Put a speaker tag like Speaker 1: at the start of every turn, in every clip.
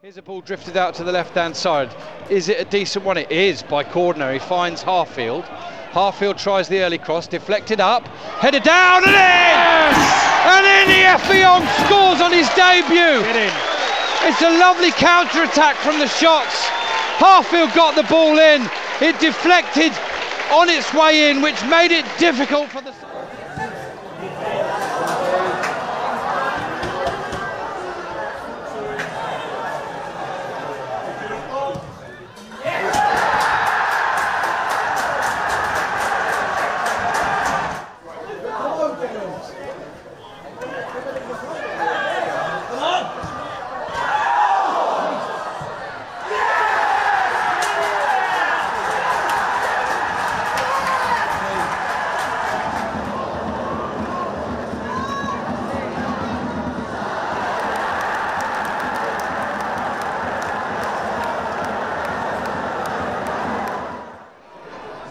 Speaker 1: Here's a ball drifted out to the left-hand side. Is it a decent one? It is by Cordner. He finds Harfield. Harfield tries the early cross, deflected up, headed down and in!
Speaker 2: Yes!
Speaker 1: And in Effiong scores on his debut. It's a lovely counter-attack from the shots. Harfield got the ball in. It deflected on its way in, which made it difficult for the.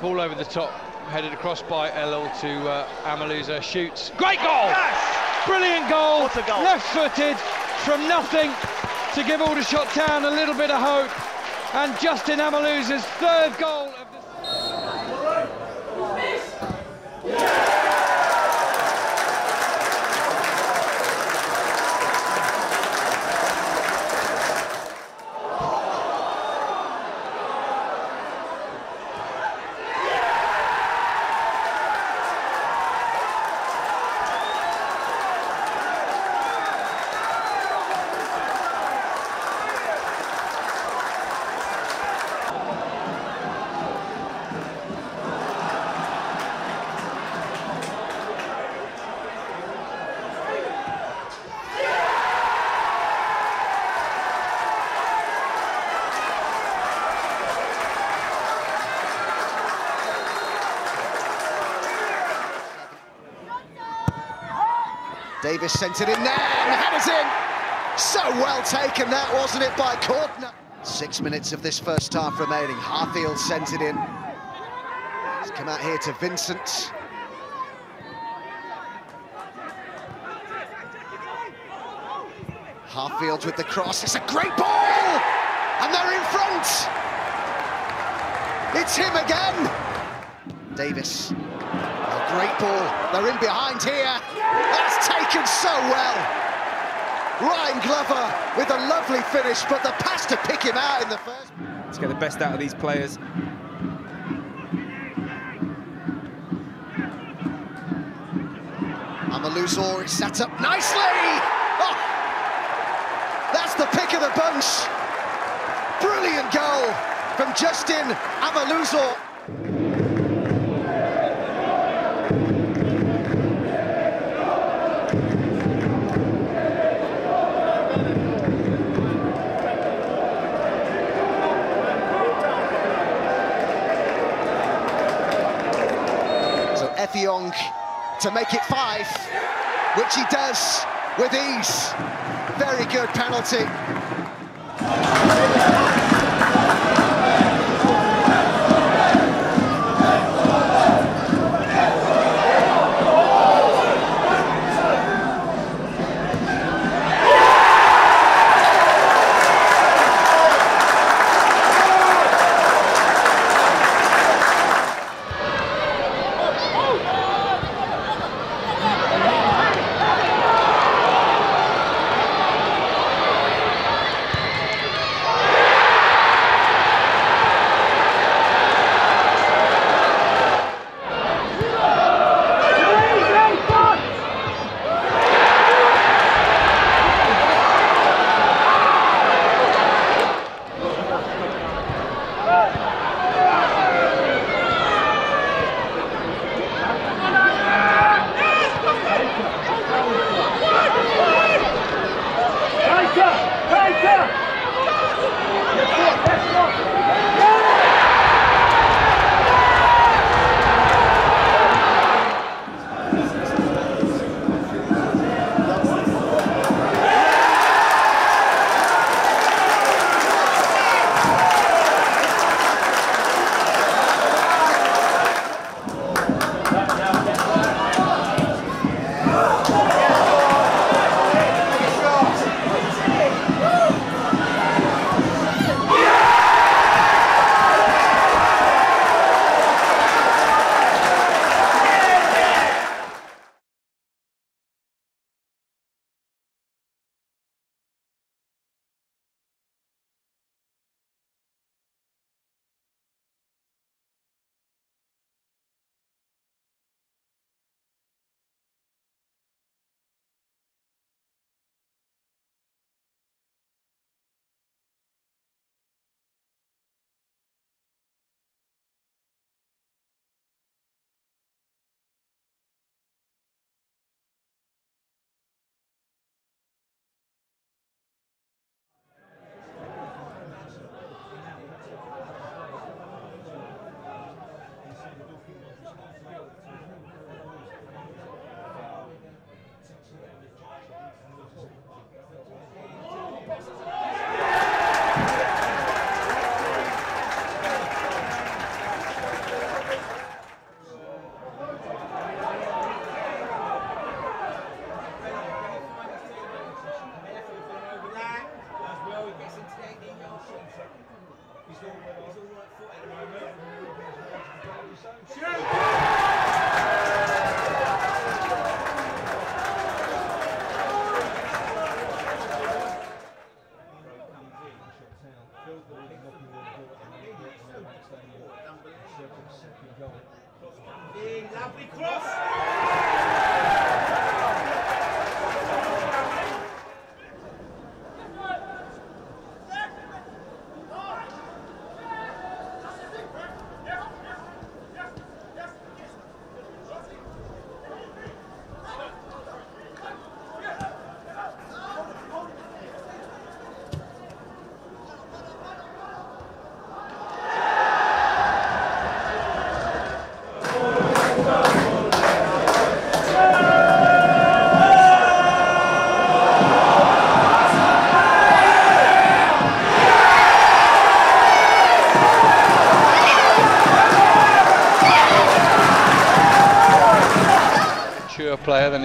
Speaker 1: Ball over the top, headed across by Elul to uh, Amaluzor. Shoots. Great goal!
Speaker 2: Yes!
Speaker 1: Brilliant goal!
Speaker 2: Goal.
Speaker 1: Left footed from nothing to give Aldershot Town a little bit of hope. And Justin Amaluzor's third goal of the.
Speaker 3: Davis sent it in there and headers in. So well taken that, wasn't it, by Cordner? Six minutes of this first half remaining. Harfield sent it in. He's come out here to Vincent. Harfield with the cross. It's a great ball! And they're in front! It's him again! Davis. Great ball. They're in behind here. That's taken so well. Ryan Glover with a lovely finish, but the pass to pick him out in the first.
Speaker 2: Let's get the best out of these players.
Speaker 3: Amaluzor is set up nicely. Oh, that's the pick of the bunch. Brilliant goal from Justin Amaluzor. Effiong to make it five, which he does with ease. Very good penalty.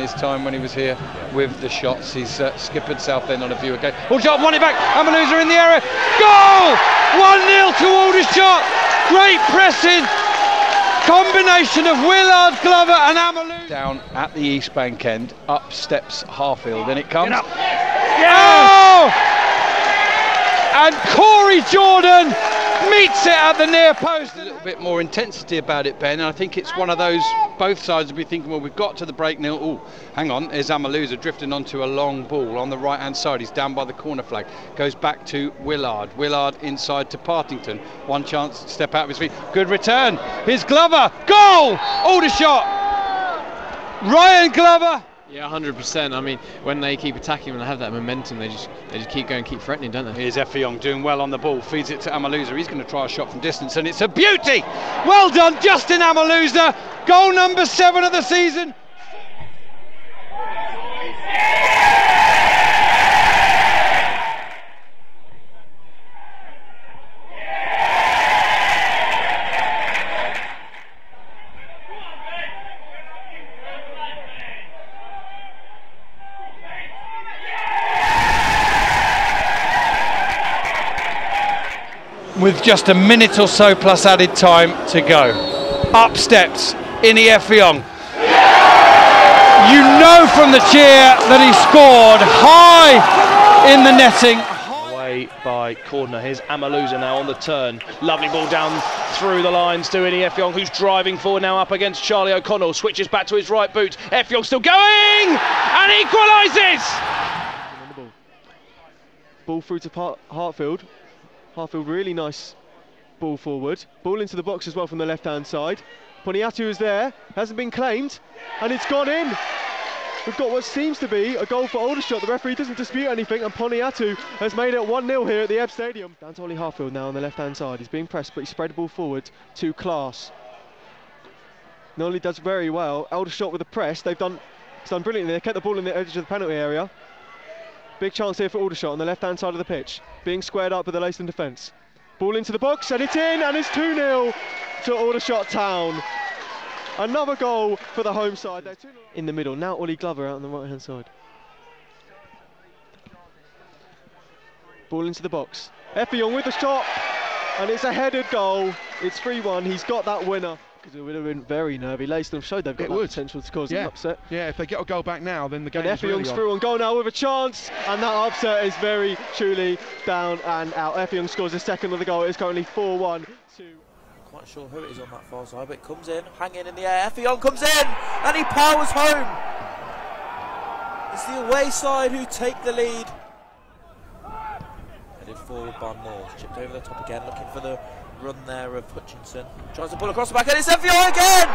Speaker 1: His time when he was here with the shots. He's uh, skippered Southend on a few occasions. Oh, shot, won it back. Amaluzor in the area. Goal! 1 0 to Aldershot. Great pressing. Combination of Willard, Glover, and Amaluzor. Down at the East Bank end. Up steps Harfield. And it comes. Oh! And Corey Jordan meets it at the near post. A little bit more intensity about it, Ben. And I think it's one of those both sides will be thinking, well, we've got to the break nil. Oh, hang on, there's Amaluzor drifting onto a long ball on the right hand side. He's down by the corner flag. Goes back to Willard. Willard inside to Partington. One chance to step out of his feet. Good return. Here's Glover. Goal! Aldershot. Ryan Glover.
Speaker 4: Yeah, hundred percent. I mean, when they keep attacking and they have that momentum, they just they just keep going, keep threatening, don't they?
Speaker 1: Here's Effiong doing well on the ball, feeds it to Amaluzor. He's going to try a shot from distance, and it's a beauty. Well done, Justin Amaluzor. Goal number seven of the season. With just a minute or so plus added time to go. Up steps Ini Effiong. You know from the cheer that he scored high in the netting.
Speaker 5: Away by Cordner. Here's Amaluzor now on the turn. Lovely ball down through the lines to Ini Effiong, who's driving forward now up against Charlie O'Connell. Switches back to his right boot. Effiong still going and equalises.
Speaker 6: Ball through to Harfield. Harfield, really nice ball forward. Ball into the box as well from the left hand side. Poniatu is there, hasn't been claimed, and it's gone in. We've got what seems to be a goal for Aldershot. The referee doesn't dispute anything, and Poniatu has made it 1 0 here at the Ebb Stadium. Down to Ollie Harfield now on the left hand side. He's being pressed, but he spread the ball forward to Class. Nolly does very well. Aldershot with the press. They've done, it's done brilliantly. They kept the ball in the edge of the penalty area. Big chance here for Aldershot on the left hand side of the pitch. Being squared up with the Leiston defence. Ball into the box and it's in and it's 2 0 to Aldershot Town. Another goal for the home side. They're in the middle. Now Ollie Glover out on the right hand side. Ball into the box. Effiong with the shot and it's a headed goal. It's 3 1. He's got that winner. Because it would have been very nervy. Leiston have showed they've got
Speaker 2: It
Speaker 6: that
Speaker 2: would.
Speaker 6: potential to cause
Speaker 2: Yeah.
Speaker 6: an upset.
Speaker 2: Yeah, if they get a goal back now, then the game
Speaker 6: And
Speaker 2: is really
Speaker 6: Effiong's
Speaker 2: on.
Speaker 6: through on goal now with a chance, and that upset is very truly down and out. Effiong scores a second of the goal. It's currently 4 1 to.
Speaker 7: Quite sure who it is on that far side, but it comes in, hanging in the air. Effiong comes in, and he powers home. It's the away side who take the lead. Headed forward by Moore, chipped over the top again, looking for the run there of Hutchinson. Tries to pull across the back, and it's Effiong again!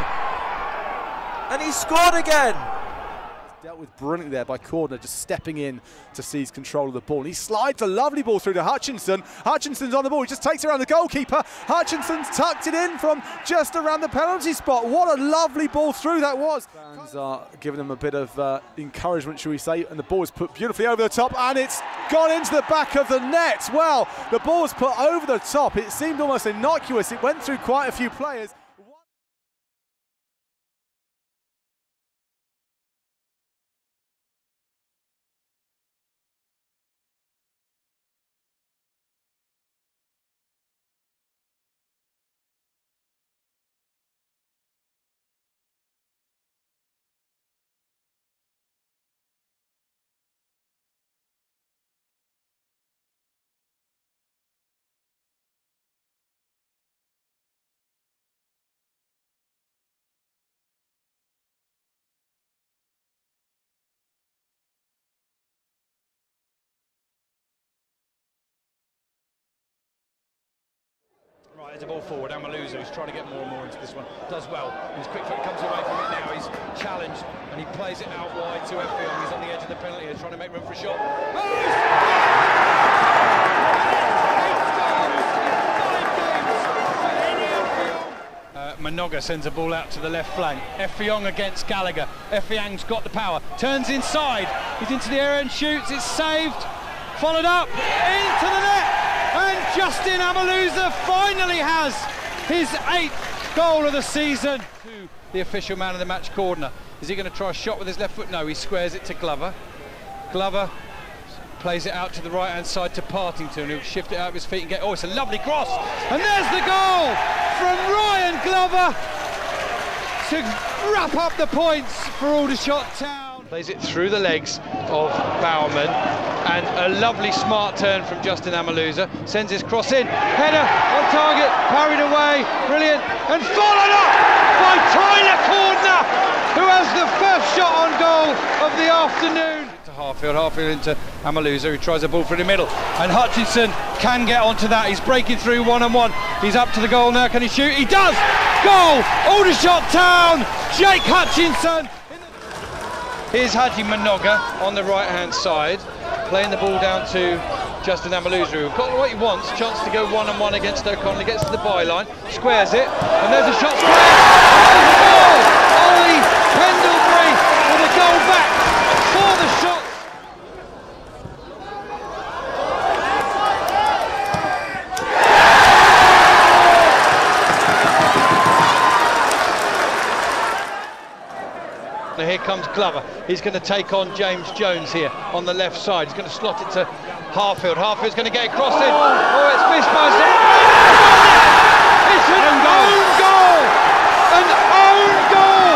Speaker 7: And he scored again!
Speaker 8: Dealt with brilliantly there by Cordner, just stepping in to seize control of the ball. And he slides a lovely ball through to Hutchinson. Hutchinson's on the ball. He just takes around the goalkeeper. Hutchinson's tucked it in from just around the penalty spot. What a lovely ball through that was. Fans are giving them a bit of uh, encouragement, shall we say. And the ball is put beautifully over the top, and it's gone into the back of the net. Well, the ball was put over the top. It seemed almost innocuous. It went through quite a few players.
Speaker 1: There's a ball forward. Amaluzor, who's trying to get more and more into this one, does well. His quick foot comes away from it now. He's challenged and he plays it out wide to Effiong. He's on the edge of the penalty area, trying to make room for a shot. Uh, Mnoga sends a ball out to the left flank. Effiong against Gallagher. Effiong's got the power. Turns inside. He's into the area and shoots. It's saved. Followed up into the net. And Justin Amaluzor finally has his eighth goal of the season. To the official man of the match corner. Is he going to try a shot with his left foot? No, he squares it to Glover. Glover plays it out to the right hand side to Partington, who'll shift it out of his feet and get. Oh, it's a lovely cross! And there's the goal from Ryan Glover to wrap up the points for Aldershot Town. Plays it through the legs of Bowerman, and a lovely smart turn from Justin Amaluzor. Sends his cross in, header on target, parried away, brilliant, and followed up by Tyler Cordner, who has the first shot on goal of the afternoon. To Harfield, Harfield into Amaluzor, who tries a ball through the middle, and Hutchinson can get onto that. He's breaking through one on one. He's up to the goal now. Can he shoot? He does. Goal! Aldershot Town. Jake Hutchinson. Here's Haji Mnoga on the right hand side, playing the ball down to Justin Amaluzor, who got what he wants, chance to go one on one against O'Connell, gets to the byline, squares it, and there's a shot square. There's! Ollie Pendlebury with a goal back for the shot. Now here comes Glover. He's going to take on James Jones here on the left side. He's going to slot it to Harfield. Harfield's going to get across it crossed. Oh, it's missed by It's an own goal! An own goal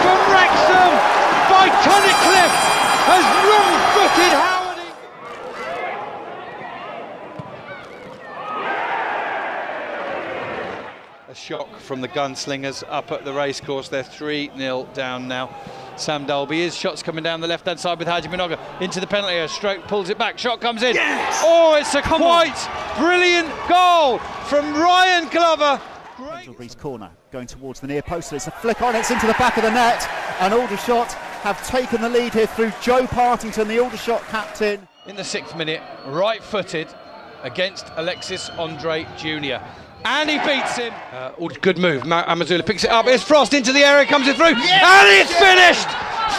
Speaker 1: from Wrexham by Tunnicliffe has wrong-footed Howard. A shock from the gunslingers up at the racecourse. They're 3 0 down now. Sam Dolby is shots coming down the left hand side with Haji Mnoga into the penalty area. Stroke pulls it back. Shot comes in. Oh, it's a quite brilliant goal from Ryan Glover.
Speaker 9: Pendlebury's corner going towards the near post. It's a flick on, it's into the back of the net, and Aldershot have taken the lead here through Joe Partington, the Aldershot captain.
Speaker 1: In the sixth minute, right footed against Alexis Andre Jr. And he beats him. Uh, oh, good move. Ma- Amazula picks it up. It's Frost into the area, comes it through, and it's finished!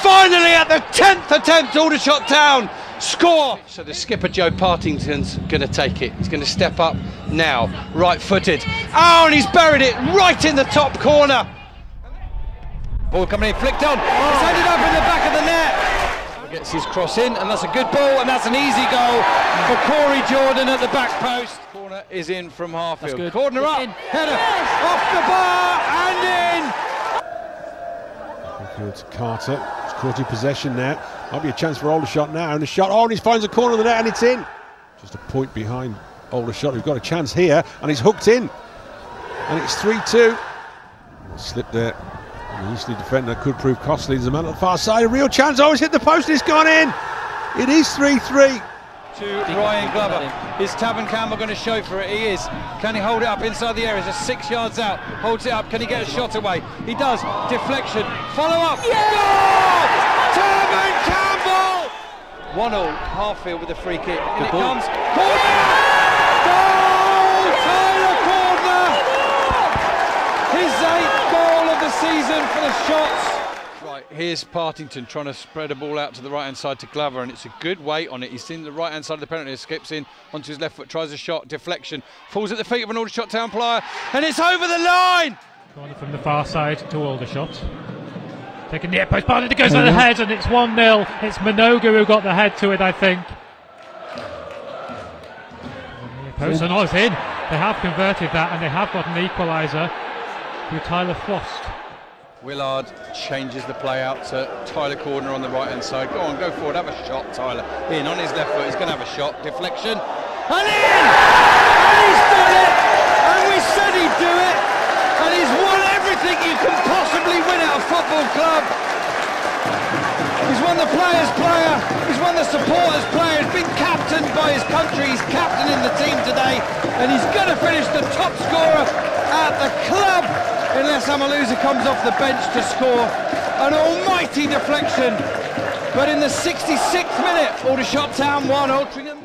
Speaker 1: Finally, at the 10th attempt, Aldershot down. score. So the skipper Joe Partington's going to take it. He's going to step up now, right footed. Oh, and he's buried it right in the top corner. Ball coming in, flicked on. It's ended up in the back of the net. Gets his cross in, and that's a good ball, and that's an easy goal for Corey Jordan at the back post. Corner is in from Harfield.
Speaker 10: good.
Speaker 1: Corner up,
Speaker 10: In.
Speaker 1: header off the bar and in.
Speaker 11: Good to Carter. He's caught in possession now. Might be a chance for Aldershot now. And a shot. Oh, and he finds a corner of the net and it's in. Just a point behind Aldershot, who've got a chance here. And he's hooked in. And it's 3 2. Slipped there. The Eastleigh defender could prove costly. There's a man at the far side. A real chance. Oh, it's hit the post. It's gone in. It is 3 3.
Speaker 1: to Ryan Glover. Is Taban Campbell going to show for it? He is. Can he hold it up inside the area? Just six yards out. Holds it up. Can he get a shot away? He does. Deflection. Follow up. Goal! Taban Campbell! One all. Half field with a free kick. In it comes. Corner! Season for the shots. Right, here's Partington trying to spread a ball out to the right hand side to Glover, and it's a good weight on it. He's in the right hand side of the penalty, skips in onto his left foot, tries a shot, deflection, falls at the feet of an Aldershot Town player, and it's over the line!
Speaker 10: Corner from the far side to Aldershot. Taking the air post, Barnett goes on the head, and it's 1 0. It's Mnoga who got the head to it, I think. Near Post and oh, it's in. They have converted that, and they have got an equaliser through Tyler Frost.
Speaker 1: Willard changes the play out to Tyler Cordner on the right hand side. Go on, go forward, have a shot, Tyler. In on his left foot, he's going to have a shot, deflection, and in! And he's done it! And we said he'd do it! And he's won everything you can possibly win at a football club! He's He's won the players' player. He's won the supporters' player. He's been captained by his country. He's captain in the team today, and he's going to finish the top scorer at the club unless Amaluzor comes off the bench to score. An almighty deflection. But in the 66th minute, Aldershot Town 1, Altrincham